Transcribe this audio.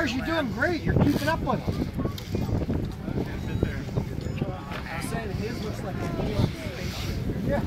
Lars, you're doing great. You're keeping up with them. I'm saying his looks like a real spaceship. Yeah.